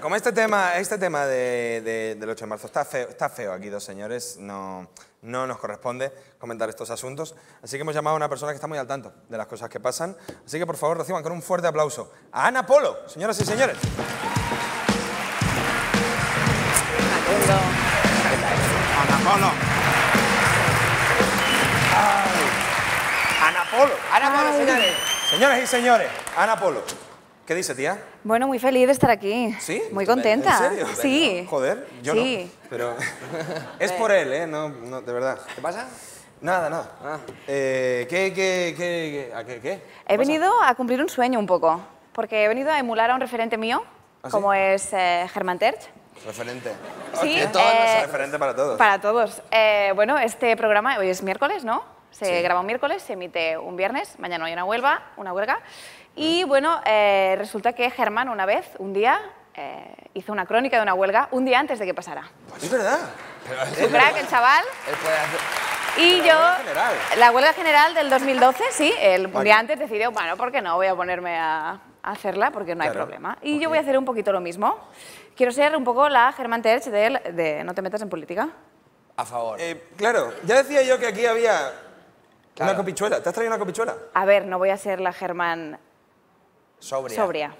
Como este tema, este tema de, de- del 8 de marzo está feo, está feo aquí, dos señores, no, no nos corresponde comentar estos asuntos. Así que hemos llamado a una persona que está muy al tanto de las cosas que pasan. Así que por favor reciban con un fuerte aplauso a Ana Polo, señoras y señores. Ana Polo. Ana Polo. Ana Polo, señores. Señoras y señores, Ana Polo. ¿Qué dice, tía? Bueno, muy feliz de estar aquí. ¿Sí? Muy contenta. ¿En serio? Sí. Joder, yo Sí. no. Pero es por él, ¿eh? No, no, de verdad. ¿Qué pasa? Nada, nada. Ah. Eh, ¿qué, qué, qué, qué, a qué, qué? He venido a cumplir un sueño un poco, porque he venido a emular a un referente mío, ¿Ah, sí? como es eh, Germán Terch. Referente. Sí, De todos eh, los referente para todos. Para todos. Eh, bueno, este programa hoy es miércoles, ¿no? Se Sí. graba un miércoles, se emite un viernes, mañana hay una huelga, una huelga. Y bueno, eh, resulta que Germán una vez, un día, eh, hizo una crónica de una huelga un día antes de que pasara. Pues es verdad. Un crack, el chaval. Él puede hacer... Y La yo, huelga general. la huelga general del 2012, sí, el Vale. día antes decidió, bueno, ¿por qué no? Voy a ponerme a, a hacerla porque no hay problema. Y yo voy a hacer un poquito lo mismo. Quiero ser un poco la Germán Terch del- de No te metas en política. A favor. Eh, claro, ya decía yo que aquí había Claro. una copichuela. ¿Te has traído una copichuela? A ver, no voy a ser la Germán Sobria. sobria.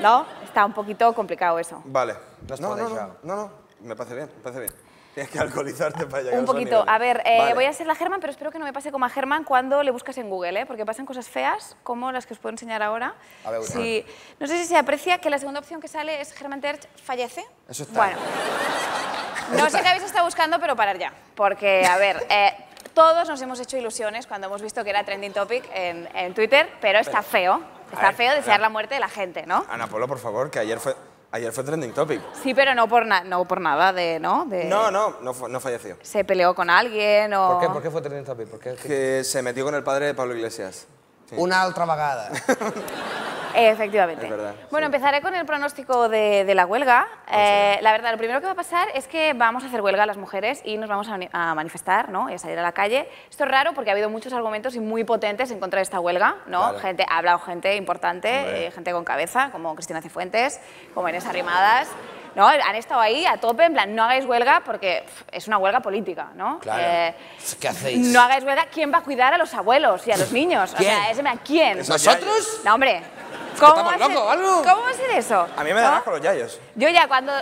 ¿No? Está un poquito complicado eso. Vale. No no, no, no, no. Me parece bien, me parece bien. Tienes que alcoholizarte para llegar Un poquito. A ver, eh, Vale. voy a ser la Germán, pero espero que no me pase como a Germán cuando le buscas en Google, ¿eh? porque pasan cosas feas, como las que os puedo enseñar ahora. A ver, Sí. No sé si se aprecia que la segunda opción que sale es Germán Terch fallece. Eso está. Bueno. No sé qué habéis estado buscando, pero parar ya. Porque, a ver, eh, todos nos hemos hecho ilusiones cuando hemos visto que era trending topic en, en Twitter, pero está feo. Está ver, feo desear la muerte de la gente, ¿no? Ana Polo, por favor, que ayer fue, ayer fue trending topic. Sí, pero no por, na- no por nada de, ¿no? De, No, no, no, falleció. Se peleó con alguien o... ¿Por qué? ¿Por qué fue trending topic? ¿Por qué? Que se metió con el padre de Pablo Iglesias. Sí. Una otra vagada. Efectivamente. Es verdad, Bueno, empezaré con el pronóstico de, de la huelga. Eh, la verdad, lo primero que va a pasar es que vamos a hacer huelga las mujeres y nos vamos a, a manifestar ¿no? y a salir a la calle. Esto es raro porque ha habido muchos argumentos y muy potentes en contra de esta huelga. ¿no? Claro. Gente, ha hablado gente importante, eh, gente con cabeza, como Cristina Cifuentes, como Inés Arrimadas. ¿No? Han estado ahí a tope, en plan, no hagáis huelga porque pff, es una huelga política. ¿no? Claro. Eh, ¿Qué hacéis? no hagáis huelga, ¿quién va a cuidar a los abuelos y a los niños? ¿Quién? O sea, es, ¿quién? ¿Nosotros? No, hombre. ¿Cómo va a ser- algo? ¿Cómo va a ser eso? A mí me da ¿No? asco los yayos. Yo ya cuando...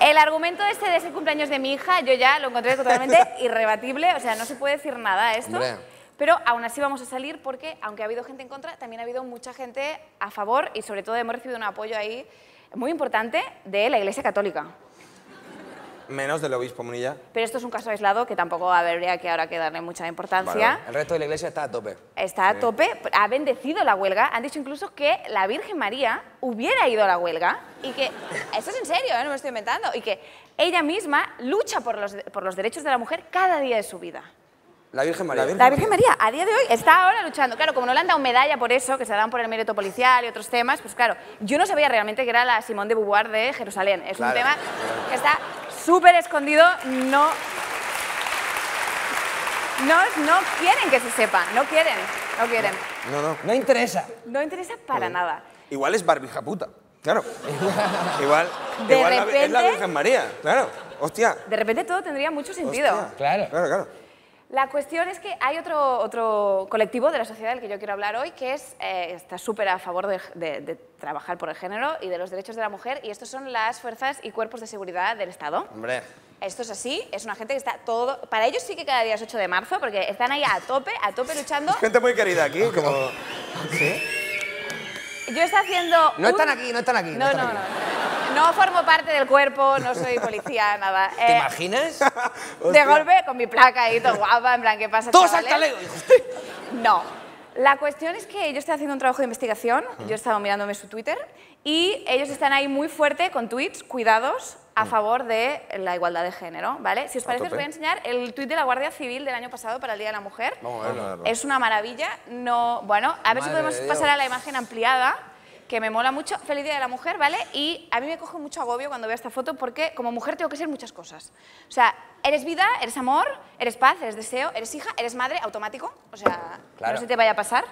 El argumento este de ese cumpleaños de mi hija, yo ya lo encontré totalmente irrebatible, o sea, no se puede decir nada a esto. Hombre. Pero aún así vamos a salir porque, aunque ha habido gente en contra, también ha habido mucha gente a favor y sobre todo hemos recibido un apoyo ahí muy importante de la Iglesia Católica. Menos del obispo Munilla. Pero esto es un caso aislado que tampoco habría que ahora que darle mucha importancia. El resto de la iglesia está a tope. Está a tope, ha bendecido la huelga. Han dicho incluso que la Virgen María hubiera ido a la huelga y que, esto es en serio, ¿eh? no me estoy inventando, y que ella misma lucha por los, por los derechos de la mujer cada día de su vida. La Virgen María. Virgen La Virgen María, a día de hoy, está ahora luchando. Claro, como no le han dado medalla por eso, que se la dan por el mérito policial y otros temas, pues claro, yo no sabía realmente que era la Simón de Beauvoir de Jerusalén. Es Claro, un tema claro. que está súper escondido, no... No, no quieren que se sepa, no quieren, no quieren. No, no. No interesa. No interesa para nada. Igual es barbija puta. Claro. igual De igual la- es la repente- Virgen María. Claro. Hostia. De repente todo tendría mucho sentido. Hostia. Claro. Claro, claro. La cuestión es que hay otro, otro colectivo de la sociedad del que yo quiero hablar hoy que es, eh, está súper a favor de, de- de trabajar por el género y de los derechos de la mujer y estos son las fuerzas y cuerpos de seguridad del Estado. Hombre. Esto es así, es una gente que está todo... Para ellos sí que cada día es 8 de marzo porque están ahí a tope, a tope luchando. Gente muy querida aquí, como... Yo estoy haciendo... No un- están aquí, no están aquí. No, están no, aquí. no. No formo parte del cuerpo, no soy policía, nada. ¿Te Eh, imaginas? De golpe, con mi placa ahí, todo guapa, en plan, ¿qué pasa, Todos al chavales? talego. hijo. No. La cuestión es que yo estoy haciendo un trabajo de investigación, yo he estado mirándome su Twitter, y ellos están ahí muy fuerte con tweets, cuidados, a favor de la igualdad de género, ¿vale? Si os parece, os tope. voy a enseñar el tuit de la Guardia Civil del año pasado para el Día de la Mujer. Vamos a verlo. Es una maravilla. No, bueno, a ver si Madre podemos de pasar a la imagen ampliada, que me mola mucho. Feliz Día de la Mujer, ¿vale? Y a mí me coge mucho agobio cuando veo esta foto porque como mujer tengo que ser muchas cosas. O sea, eres vida, eres amor, eres paz, eres deseo, eres hija, eres madre, automático. O sea, Claro. no se te vaya a pasar,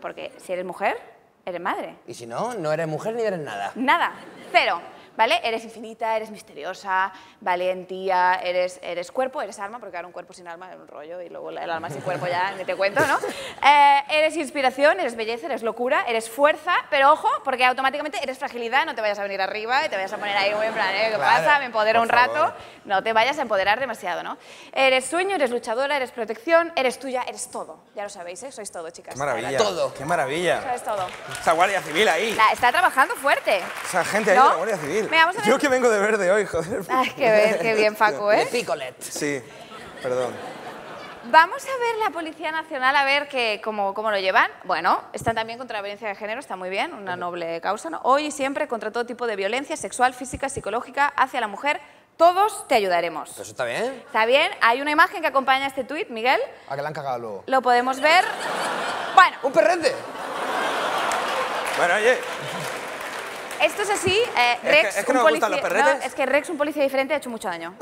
porque si eres mujer, eres madre. Y si no, no eres mujer ni eres nada. Nada, cero. ¿Vale? Eres infinita, eres misteriosa, valentía, eres, eres cuerpo, eres alma, porque ahora un cuerpo sin alma es un rollo y luego el alma sin cuerpo ya ni te cuento, ¿no? Eh, eres inspiración, eres belleza, eres locura, eres fuerza, pero ojo, porque automáticamente eres fragilidad, no te vayas a venir arriba y te vayas a poner ahí muy en plan, ¿eh? ¿qué Claro, pasa? Me empodero un rato. favor. No te vayas a empoderar demasiado, ¿no? Eres sueño, eres luchadora, eres protección, eres tuya, eres todo. Ya lo sabéis, ¿eh? Sois todo, chicas. Qué maravilla. Todo. Qué maravilla. Sois todo. Esa guardia civil ahí. La- está trabajando fuerte. Esa gente ahí ¿No? de la guardia civil. Venga, vamos a ver. Yo que vengo de verde hoy, joder. Ay, qué bien, qué bien, Facu, De ¿eh? picolet. Sí, perdón. Vamos a ver la Policía Nacional, a ver que, cómo, cómo lo llevan. Bueno, están también contra la violencia de género, está muy bien, una noble causa. ¿no? Hoy y siempre contra todo tipo de violencia sexual, física, psicológica hacia la mujer. Todos te ayudaremos. Eso está bien. ¿Está bien? Hay una imagen que acompaña este tuit, Miguel. ¿A que la han cagado luego? Lo podemos ver. Bueno, ¡Un perrete! Bueno, oye, esto es así. eh, que- Rex, es que un gustan policía- los perretes. no, es que Rex, un policía diferente, ha hecho mucho daño.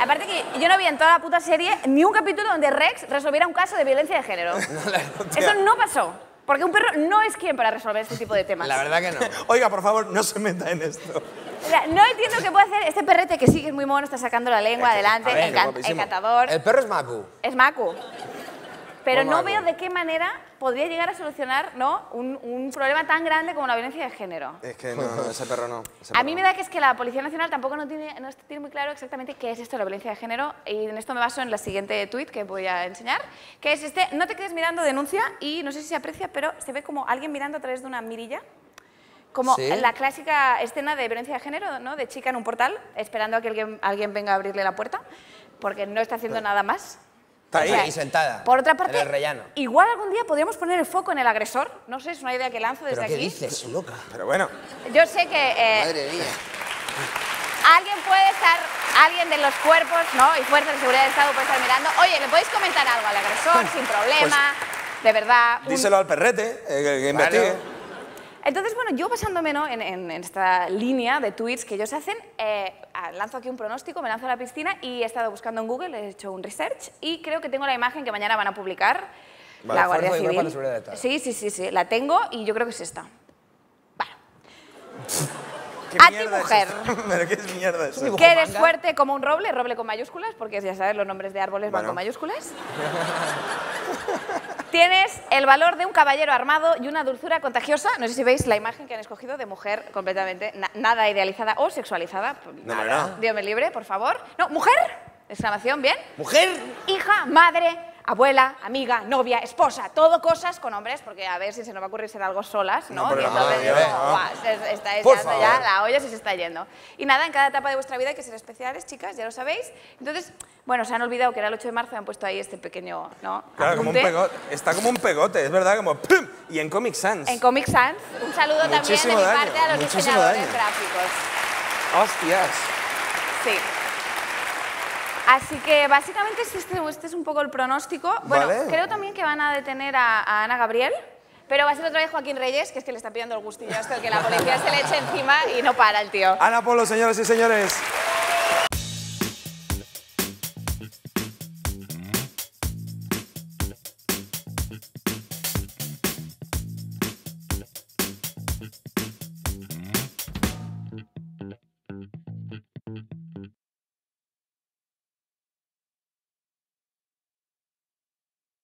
Aparte que yo no vi en toda la puta serie ni un capítulo donde Rex resolviera un caso de violencia de género. Eso no pasó. Porque un perro no es quien para resolver este tipo de temas. La verdad que no. oiga, por favor, no se meta en esto. O sea, no entiendo qué puede hacer este perrete que sí que es muy mono, está sacando la lengua Es que, adelante, ver, encan- guapísimo. encantador. El perro es Macu. Es Macu. Pero no veo de qué manera podría llegar a solucionar ¿no? un, un problema tan grande como la violencia de género. Es que no, no, ese perro no. ese A mí me da que es que la Policía Nacional tampoco no tiene, no tiene muy claro exactamente qué es esto de la violencia de género y en esto me baso en la siguiente tuit que voy a enseñar, que es este, no te quedes mirando, denuncia y no sé si se aprecia, pero se ve como alguien mirando a través de una mirilla, como Sí. la clásica escena de violencia de género, ¿no? de chica en un portal esperando a que alguien, alguien venga a abrirle la puerta porque no está haciendo nada más. Está ahí. O sea, Ahí sentada, Por otra en parte, el rellano. igual algún día podríamos poner el foco en el agresor. No sé, es una idea que lanzo desde ¿Pero qué aquí. dices, loca? Pero bueno, Yo sé que eh, Madre mía. alguien puede estar, alguien de los cuerpos, ¿no? Y fuerzas de seguridad del Estado puede estar mirando. Oye, ¿me podéis comentar algo al agresor sin problema? de verdad. un- Pues díselo al perrete, eh, que, que investigue. Entonces, bueno, yo basándome ¿no? en, en- en esta línea de tweets que ellos hacen, eh, lanzo aquí un pronóstico, me lanzo a la piscina y he estado buscando en Google, he hecho un research y creo que tengo la imagen que mañana van a publicar Vale, la Guardia Civil. la seguridad Estado. Sí, sí, sí, sí, la tengo y yo creo que es esta. Vale. ¿Qué A ti, es mujer. esto? ¿Pero qué es mierda eso? Que eres manga. fuerte como un roble, roble con mayúsculas, porque ya sabes, los nombres de árboles van Bueno. con mayúsculas. Tienes el valor de un caballero armado y una dulzura contagiosa. No sé si veis la imagen que han escogido de mujer completamente na- nada idealizada o sexualizada. No, no. Dios me libre, por favor. No, mujer. Exclamación, bien. ¡Mujer! Hija, madre, abuela, amiga, novia, esposa, todo cosas con hombres, porque a ver si se nos va a ocurrir ser algo solas, ¿no? No, pero y entonces no, digo, no, no. "Guau, se- está echando ya la olla se se está yendo. Y nada, en cada etapa de vuestra vida hay que ser especiales, chicas, ya lo sabéis. Entonces, bueno, se han olvidado que era el 8 de marzo y han puesto ahí este pequeño, ¿no? Claro, como un pegote. Está como un pegote, es verdad, como ¡pum! Y en Comic Sans. En Comic Sans, un saludo también de Muchísimo mi parte a los muchísimo diseñadores daño. gráficos. ¡Hostias! Sí. Así que básicamente este, este es un poco el pronóstico. Bueno, Vale. creo también que van a detener a, a Ana Gabriel, pero va a ser otra vez Joaquín Reyes, que es que le está pillando el gustillo a esto de que la policía se le eche encima y no para el tío. Ana Polo, señoras y señores.